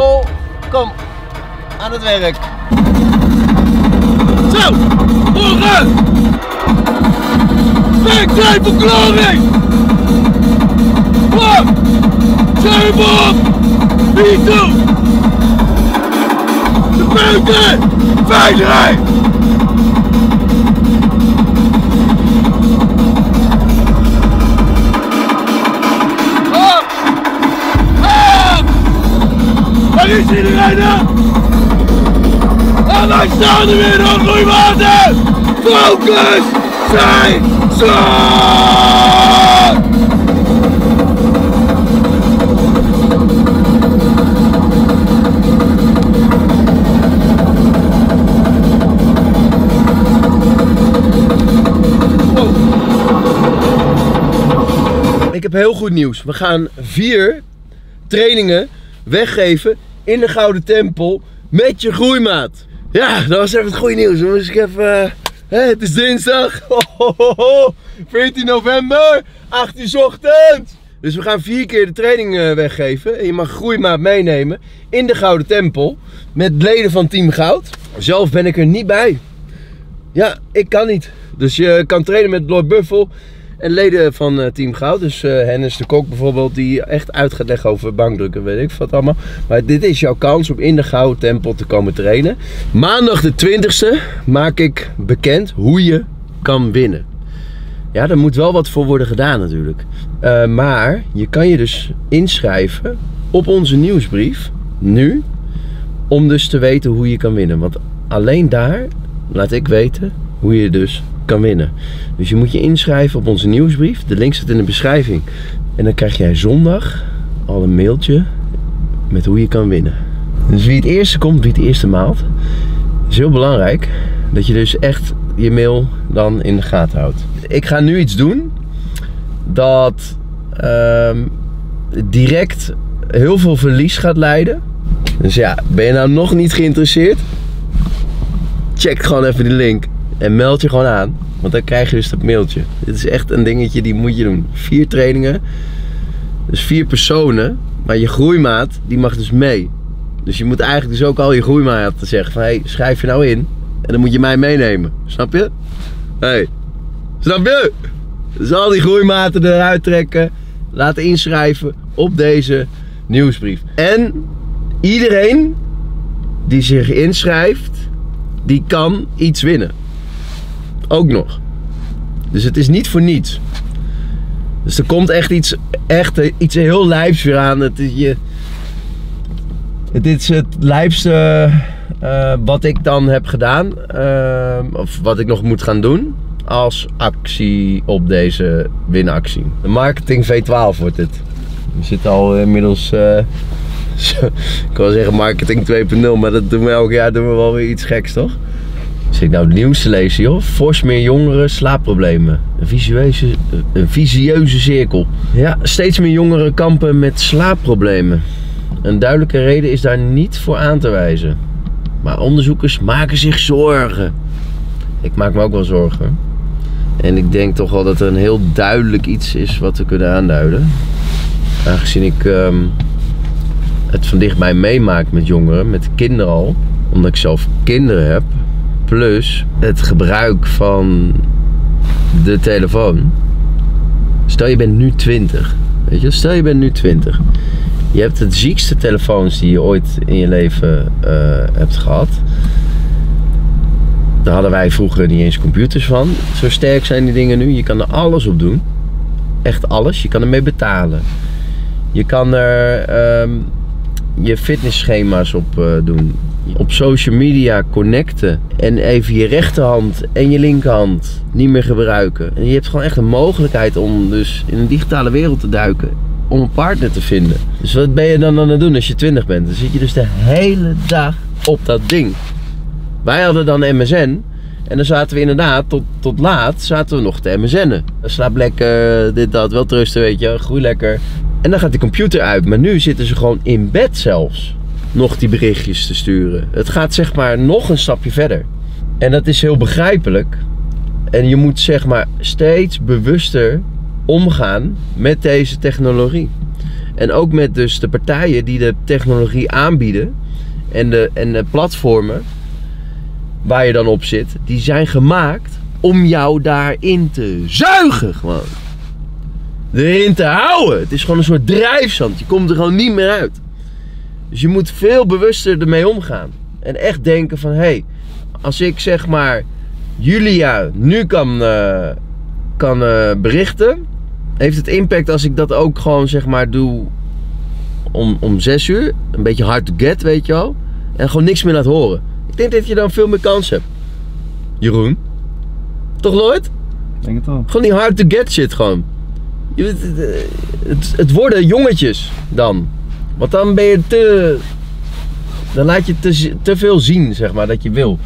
Kom. Aan het werk. Zo, morgen! Werktijd voor glory! One, two, three, two! De buiten! Veiligheid! Is iedereen dan? En wij staan er weer op, groeiwater! Focus! Zijn! Ik heb heel goed nieuws. We gaan vier trainingen weggeven in de Gouden Tempel met je groeimaat. Ja, dat was even het goede nieuws. Ik even... eh, het is dinsdag. 14 november. 8 uur 's ochtends. Dus we gaan vier keer de training eh, weggeven. En je mag groeimaat meenemen in de Gouden Tempel. Met leden van Team Goud. Zelf ben ik er niet bij. Ja, ik kan niet. Dus je kan trainen met Lloyd Buffel en leden van eh, Team Goud. Dus eh Hennis de Kok bijvoorbeeld, die echt uit gaat leggen over bankdrukken, weet ik wat allemaal. Maar dit is jouw kans om in de Gouden Tempel te komen trainen. Maandag de 20e maak ik bekend hoe je kan winnen. Ja, daar moet wel wat voor worden gedaan natuurlijk. Eh, maar je kan je dus inschrijven op onze nieuwsbrief, nu, om dus te weten hoe je kan winnen. Want alleen daar laat ik weten hoe je dus kan winnen. Dus je moet je inschrijven op onze nieuwsbrief. De link staat in de beschrijving. En dan krijg jij zondag al een mailtje met hoe je kan winnen. Dus wie het eerste komt, wie het eerste maalt. is heel belangrijk dat je dus echt je mail dan in de gaten houdt. Ik ga nu iets doen dat ehm, direct heel veel verlies gaat leiden. Dus ja, ben je nou nog niet geïnteresseerd? Check gewoon even die link en meld je gewoon aan. Want dan krijg je dus dat mailtje. Dit is echt een dingetje, die moet je doen. Vier trainingen, dus vier personen. Maar je groeimaat, die mag dus mee. Dus je moet eigenlijk dus ook al je groeimaat zeggen van... Hey, schrijf je nou in. En dan moet je mij meenemen. Snap je? Hey, snap je? Dus al die groeimaten eruit trekken. Laten inschrijven op deze nieuwsbrief. En iedereen die zich inschrijft, die kan iets winnen. Ook nog. Dus het is niet voor niets. Dus er komt echt iets, echt eh, iets heel lijps weer aan. Het is, je, het is het lijpste eh, wat ik dan heb gedaan. eh, of wat ik nog moet gaan doen. Als actie op deze winactie. De marketing V12 wordt het. We zitten al inmiddels... ik wil zeggen marketing 2.0, maar dat doen we elk jaar doen we wel weer iets geks, toch? Als ik nou het nieuws te lezen, joh. Fors meer jongeren, slaapproblemen. Een visueuze, een visieuze cirkel. Ja, steeds meer jongeren kampen met slaapproblemen. Een duidelijke reden is daar niet voor aan te wijzen. Maar onderzoekers maken zich zorgen. Ik maak me ook wel zorgen. En ik denk toch wel dat er een heel duidelijk iets is wat we kunnen aanduiden. Aangezien ik ehm, het van dichtbij meemaak met jongeren, met kinderen al. Omdat ik zelf kinderen heb. Plus het gebruik van de telefoon. Stel je bent nu 20. Weet je, stel je bent nu 20. Je hebt het ziekste telefoons die je ooit in je leven eh, hebt gehad. Daar hadden wij vroeger niet eens computers van. Zo sterk zijn die dingen nu. Je kan er alles op doen. Echt alles. Je kan ermee betalen. Je kan er ehm, je fitnessschema's op eh, doen. Op social media connecten. En even je rechterhand en je linkerhand niet meer gebruiken. En je hebt gewoon echt een mogelijkheid om dus in een digitale wereld te duiken. Om een partner te vinden. Dus wat ben je dan aan het doen als je 20 bent? Dan zit je dus de hele dag op dat ding. Wij hadden dan MSN. En dan zaten we inderdaad tot, tot laat zaten we nog te MSN'en. Slaap lekker, dit, dat, wel trusten, weet je, groei lekker. En dan gaat de computer uit. Maar nu zitten ze gewoon in bed zelfs nog die berichtjes te sturen. Het gaat zeg maar nog een stapje verder. En dat is heel begrijpelijk. En je moet zeg maar steeds bewuster omgaan met deze technologie. En ook met dus de partijen die de technologie aanbieden en de, en de platformen waar je dan op zit, die zijn gemaakt om jou daarin te zuigen gewoon. Erin te houden. Het is gewoon een soort drijfzand. Je komt er gewoon niet meer uit. Dus je moet veel bewuster ermee omgaan. En echt denken van, hé, hey, als ik zeg maar Julia nu kan, uh, kan uh, berichten, heeft het impact als ik dat ook gewoon zeg maar doe om, om 6 uur. Een beetje hard to get, weet je wel. En gewoon niks meer laat horen. Ik denk dat je dan veel meer kans hebt. Jeroen? Toch Lloyd? Denk het wel. Gewoon die hard to get shit gewoon. Je, het, het, het worden jongetjes dan. Want dan ben je te. Dan laat je te, te veel zien, zeg maar, dat je wil.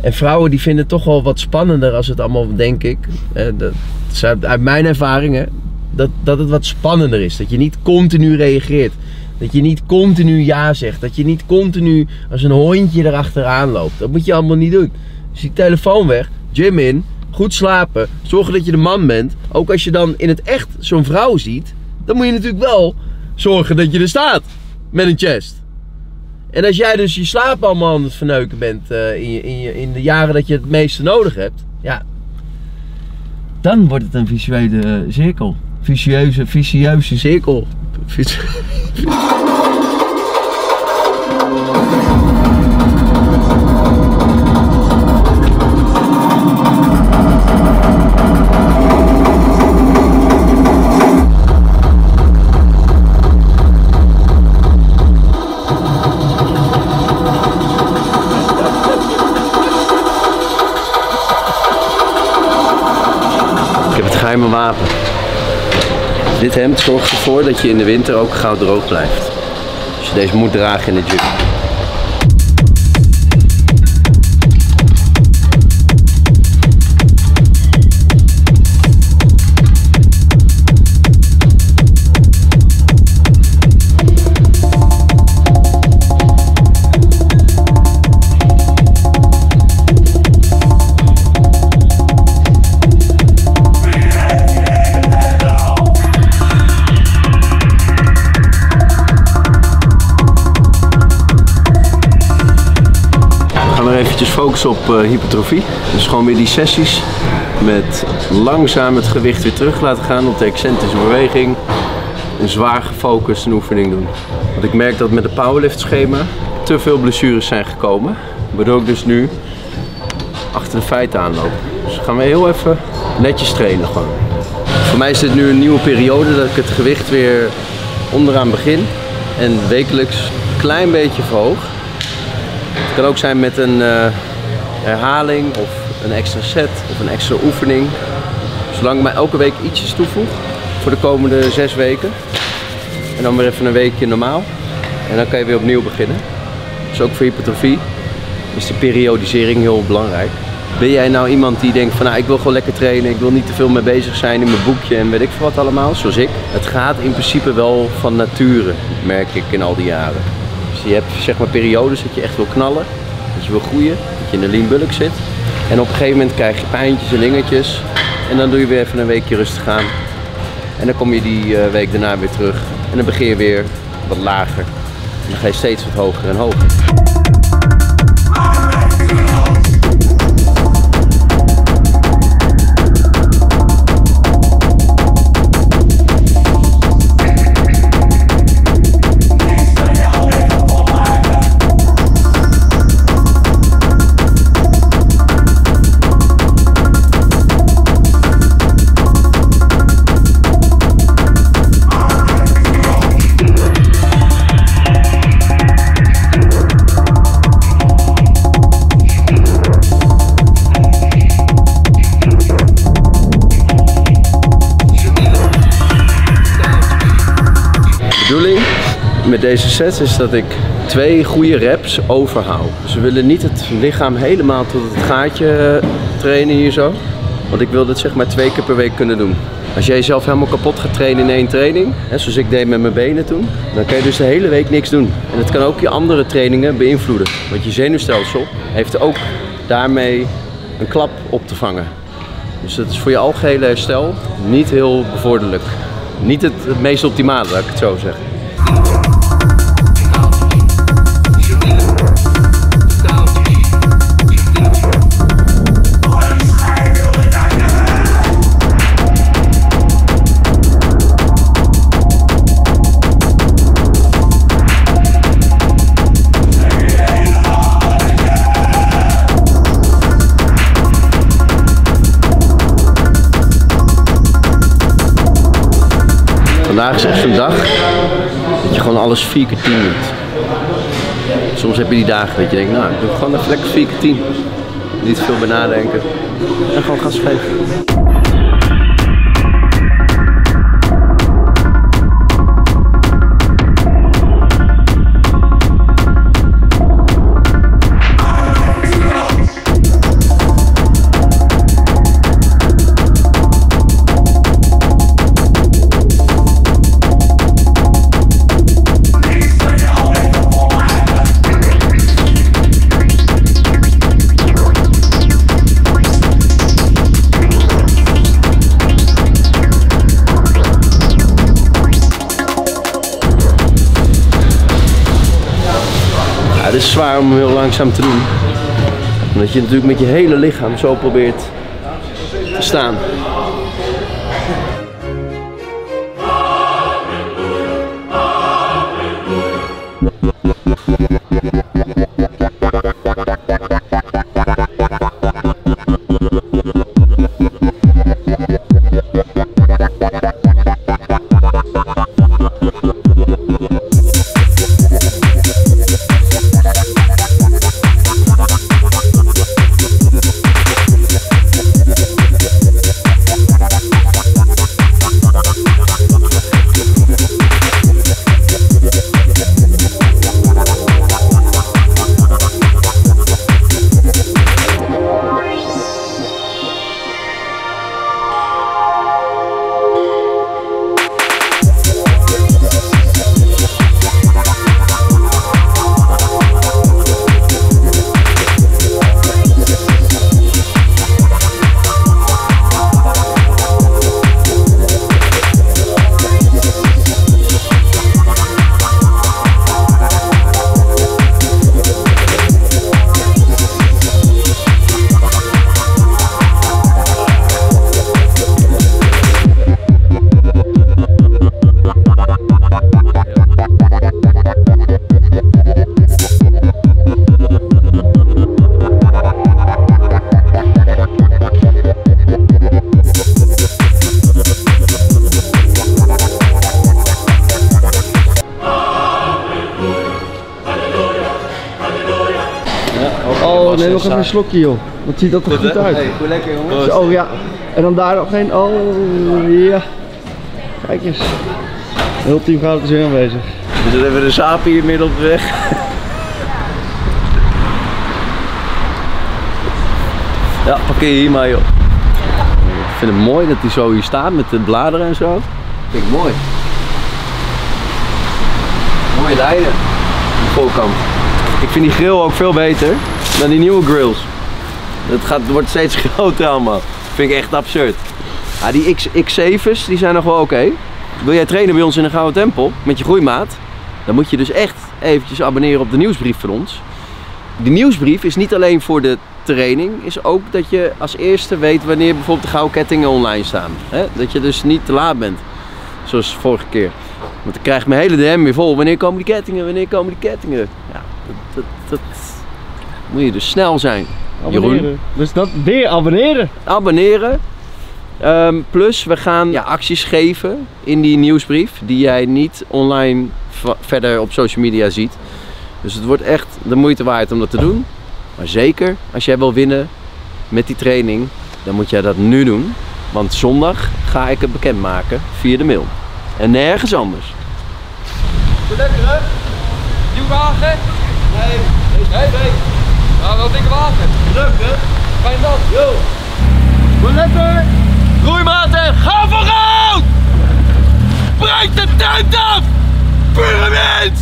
En vrouwen die vinden het toch wel wat spannender als het allemaal, denk ik. Eh, dat is uit mijn ervaringen. Dat, dat het wat spannender is. Dat je niet continu reageert. Dat je niet continu ja zegt. Dat je niet continu als een hondje erachteraan loopt. Dat moet je allemaal niet doen. Dus die telefoon weg, gym in, goed slapen. Zorgen dat je de man bent. Ook als je dan in het echt zo'n vrouw ziet. Dan moet je natuurlijk wel zorgen dat je er staat. Met een chest. En als jij dus je slaap allemaal aan het verneuken bent uh, in, je, in, je, in de jaren dat je het meeste nodig hebt. Ja, dan wordt het een visuele cirkel. Vicieuze, vicieuze cirkel. Geheime wapen. Dit hemd zorgt ervoor dat je in de winter ook gauw droog blijft. Als je deze moet dragen in de gym. Op uh, hypertrofie. Dus gewoon weer die sessies met langzaam het gewicht weer terug laten gaan op de excentrische beweging. Een zwaar gefocust oefening doen. Want ik merk dat met het powerlift schema te veel blessures zijn gekomen. Waardoor ik dus nu achter de feiten aanloop. Dus gaan we heel even netjes trainen gewoon. Voor mij is dit nu een nieuwe periode dat ik het gewicht weer onderaan begin. En wekelijks een klein beetje verhoog. Het kan ook zijn met een uh, herhaling of een extra set of een extra oefening. Zolang ik mij elke week ietsjes toevoeg voor de komende zes weken. En dan weer even een weekje normaal. En dan kan je weer opnieuw beginnen. Dus ook voor hypertrofie is de periodisering heel belangrijk. Ben jij nou iemand die denkt van nou ik wil gewoon lekker trainen, ik wil niet te veel mee bezig zijn in mijn boekje en weet ik veel wat allemaal, zoals ik. Het gaat in principe wel van nature, merk ik in al die jaren. Dus je hebt zeg maar periodes dat je echt wil knallen, dat je wil groeien, dat je in de lean bulk zit. En op een gegeven moment krijg je pijntjes en dingetjes. En dan doe je weer even een weekje rustig aan. En dan kom je die uh, week daarna weer terug. En dan begin je weer wat lager. En dan ga je steeds wat hoger en hoger. Met deze sets is dat ik twee goede reps overhoud. Dus we willen niet het lichaam helemaal tot het gaatje trainen hier zo. Want ik wil dit zeg maar twee keer per week kunnen doen. Als jij jezelf helemaal kapot gaat trainen in één training, hè, zoals ik deed met mijn benen toen, dan kan je dus de hele week niks doen. En het kan ook je andere trainingen beïnvloeden. Want je zenuwstelsel heeft ook daarmee een klap op te vangen. Dus dat is voor je algehele herstel niet heel bevorderlijk. niet het, het meest optimale, laat ik het zo zeggen. Alles 4 keer 10 doet. Soms heb je die dagen dat je denkt, nou, ik doe gewoon even lekker 4 keer 10. Niet veel bij nadenken. En gewoon gas geven. Zwaar om heel langzaam te doen. Omdat je natuurlijk met je hele lichaam zo probeert te staan. Oh, neem nog even een slokje joh. Wat ziet dat er goed uit. hoe lekker jongens. Oh ja. En dan daar nog een. Oh ja. Kijk eens. Heel team gaat er weer aanwezig. Dus dan hebben we de saap hier midden op de weg. Ja, parkeer hier maar joh. Ik vind het mooi dat hij zo hier staat met de bladeren en zo. Vind ik mooi. Mooie lijnen. De voorkant. Ik vind die grill ook veel beter dan die nieuwe grills. Het, gaat, wordt steeds groter allemaal. Vind ik echt absurd. Ja, die X, X7's die zijn nog wel oké. Wil jij trainen bij ons in de Gouden Tempel met je groeimaat? Dan moet je dus echt eventjes abonneren op de nieuwsbrief van ons. De nieuwsbrief is niet alleen voor de training, is ook dat je als eerste weet wanneer bijvoorbeeld de gouden kettingen online staan. Dat je dus niet te laat bent, zoals vorige keer. Want dan krijgt mijn hele DM weer vol. Wanneer komen die kettingen? Wanneer komen die kettingen? Ja, dat, dat, dat moet je dus snel zijn. Jeroen, Abonneren. Dus dat weer abonneren. abonneren. Ehm, plus, we gaan ja, acties geven in die nieuwsbrief die jij niet online verder op social media ziet. Dus het wordt echt de moeite waard om dat te doen. Maar zeker als jij wil winnen met die training, dan moet jij dat nu doen. Want zondag ga ik het bekendmaken via de mail. En nergens anders. Lekker hè? Nieuw wagen? Nee. Nee? Nee. Nou, wel dikke wagen. Leuk hè? Fijn dat. Yo. Wat lekker! Groeimaten, ga vooruit! Breek de tent af! Pyramids!